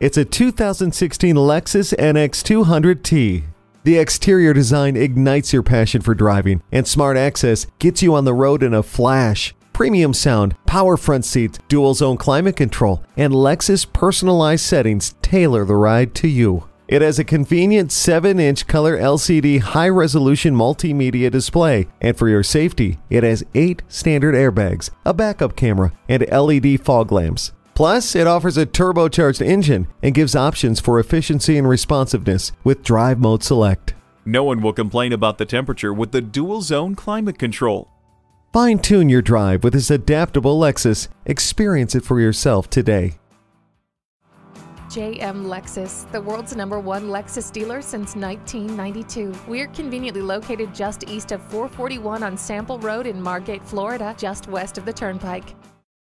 It's a 2016 Lexus NX200T. The exterior design ignites your passion for driving, and Smart Access gets you on the road in a flash. Premium sound, power front seats, dual zone climate control, and Lexus personalized settings tailor the ride to you. It has a convenient 7 inch color LCD high resolution multimedia display, and for your safety, it has 8 standard airbags, a backup camera, and LED fog lamps. Plus, it offers a turbocharged engine and gives options for efficiency and responsiveness with Drive Mode Select. No one will complain about the temperature with the dual zone climate control. Fine tune your drive with this adaptable Lexus. Experience it for yourself today. JM Lexus, the world's number one Lexus dealer since 1992. We're conveniently located just east of 441 on Sample Road in Margate, Florida, just west of the Turnpike.